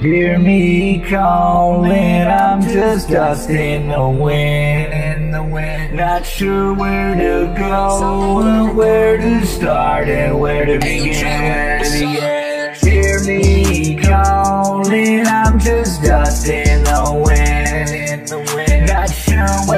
Hear me calling, I'm just dust in the wind, in the wind. Not sure where to go, or where to start, and where to begin, where to begin. Hear me calling, I'm just dust in the wind, in the wind. Not sure where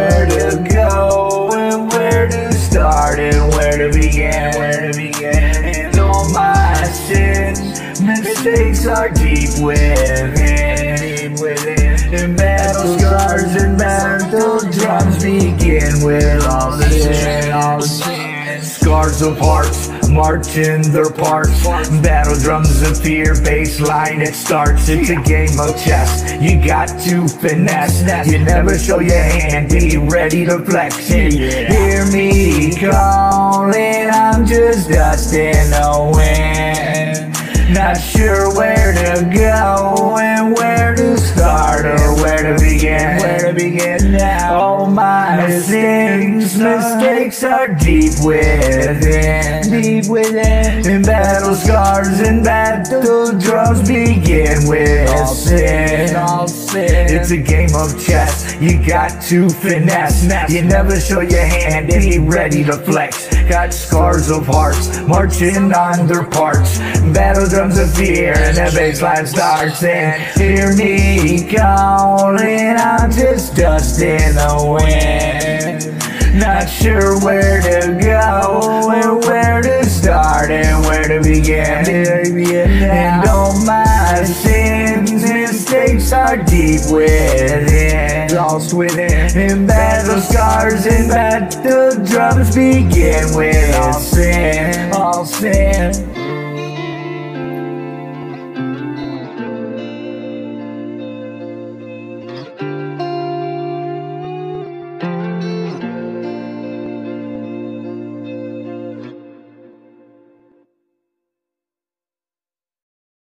mistakes are deep within, deep within. And battle scars and battle drums begin with all the sin, all the sin. Scars of hearts march in their parts. Battle drums of fear, baseline it starts. It's a game of chess. You got to finesse. You never show your hand. Be ready to flex. Hear me calling. I'm just dust in the wind. Not sure where to go and where to start or where to begin. Where to begin now? All my sins, mistakes are deep within. Deep within. And battle scars and battle drums begin with all sin. All sin. It's a game of chess. You got to finesse. You never show your hand. Be ready to flex. Got scars of hearts marching on their parts. Battle drums of fear and the baseline starts. And hear me calling. I'm just dust in the wind. Not sure where to go and where to start and where to begin. And all my sins, mistakes are deep within, lost within. And battle scars and battle drums begin with all sin, all sin.